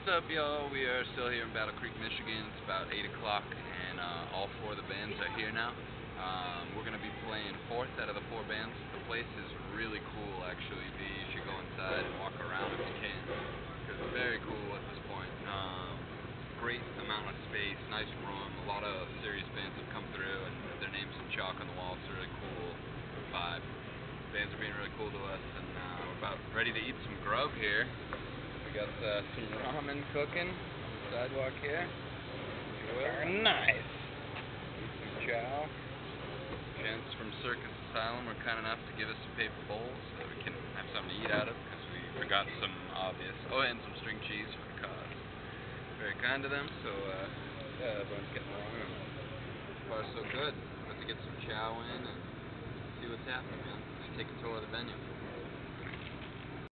What's up, y'all? We are still here in Battle Creek, Michigan. It's about 8 o'clock, and uh, all four of the bands are here now. Um, we're going to be playing fourth out of the four bands. The place is really cool, actually. You should go inside and walk around if you can, it's very cool at this point. Um, great amount of space, nice room. A lot of serious bands have come through, and their names in chalk on the wall. It's a really cool vibe. Bands are being really cool to us, and uh, we're about ready to eat some grub here. We got uh, some ramen cooking on the sidewalk here. Very nice. Some chow. Gents from Circus Asylum were kind enough to give us some paper bowls so that we can have something to eat out of because we forgot some obvious. Oh, and some string cheese for the cause. Very kind of them. So uh, yeah, everyone's getting along. So far, so good. About to get some chow in and see what's happening, man. Just Take a tour of the venue.